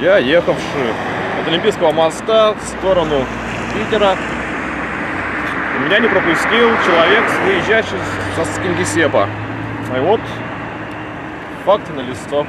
я ехавший от Олимпийского моста в сторону Питера. Меня не пропустил человек, выезжающий со Скингисепа. И вот факты на листок.